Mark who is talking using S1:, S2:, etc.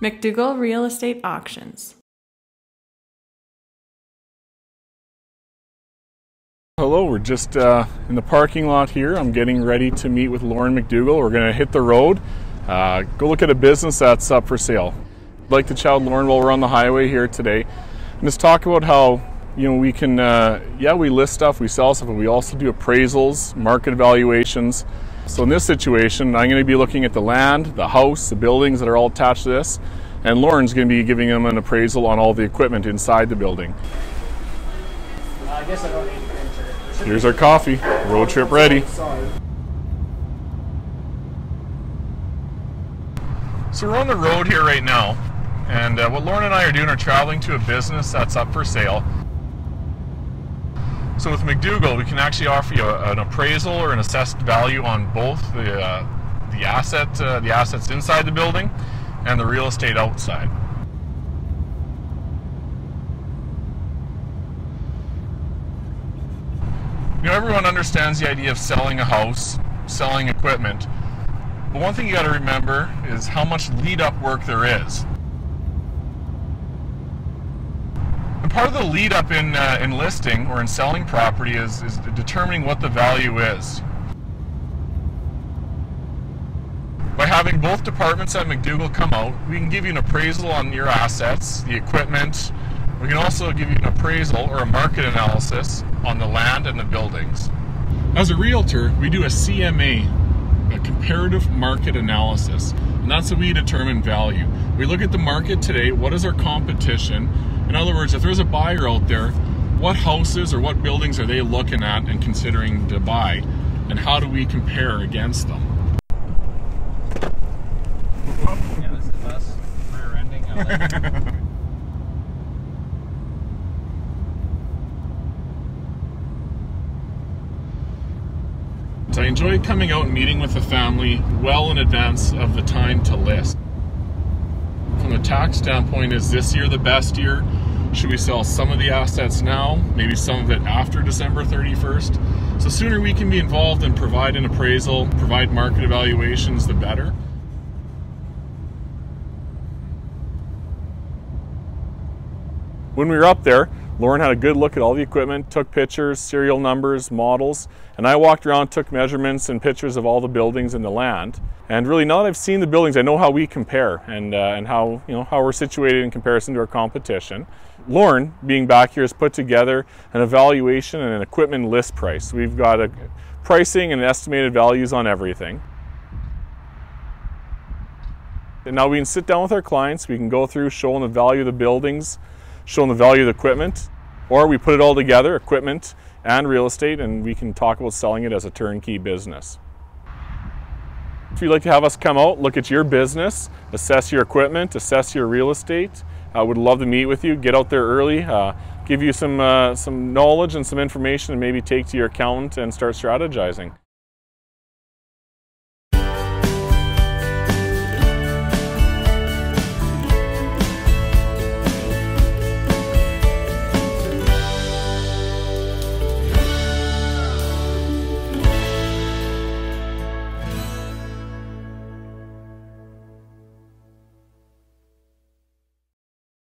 S1: McDougall Real Estate Auctions.
S2: Hello, we're just uh, in the parking lot here. I'm getting ready to meet with Loren McDougall. We're going to hit the road, uh, go look at a business that's up for sale. I'd like to chat Loren while we're on the highway here today and just talk about how you know we can, uh, yeah, we list stuff, we sell stuff, but we also do appraisals, market evaluations. So in this situation, I'm going to be looking at the land, the house, the buildings that are all attached to this, and Loren's going to be giving them an appraisal on all the equipment inside the building.
S3: I guess I don't need to
S2: Here's our coffee. Road trip ready. So we're on the road here right now, and uh, what Loren and I are doing are traveling to a business that's up for sale. So with McDougall, we can actually offer you an appraisal or an assessed value on both the uh, the asset, uh, the assets inside the building, and the real estate outside. You know, everyone understands the idea of selling a house, selling equipment. But one thing you got to remember is how much lead up work there is. And part of the lead up in, uh, in listing or in selling property is, is determining what the value is. By having both departments at McDougall come out, we can give you an appraisal on your assets, the equipment. We can also give you an appraisal or a market analysis on the land and the buildings. As a realtor, we do a CMA, a comparative market analysis, and that's how we determine value. We look at the market today, what is our competition? In other words, if there's a buyer out there, what houses or what buildings are they looking at and considering to buy? And how do we compare against them?
S3: Yeah, this is us rear ending. I
S2: enjoy coming out and meeting with the family well in advance of the time to list. From a tax standpoint, is this year the best year? Should we sell some of the assets now, maybe some of it after December 31st? So sooner we can be involved and provide an appraisal, provide market evaluations, the better. When we were up there, Loren had a good look at all the equipment, took pictures, serial numbers, models, and I walked around, took measurements and pictures of all the buildings in the land. And really, now that I've seen the buildings, I know how we compare and, uh, and how, you know, how we're situated in comparison to our competition. Loren, being back here, has put together an evaluation and an equipment list price. We've got a pricing and estimated values on everything. And now we can sit down with our clients, we can go through showing the value of the buildings, showing the value of the equipment, or we put it all together, equipment and real estate, and we can talk about selling it as a turnkey business. If you'd like to have us come out, look at your business, assess your equipment, assess your real estate, I would love to meet with you. Get out there early, uh, give you some, uh, some knowledge and some information, and maybe take to your accountant and start strategizing.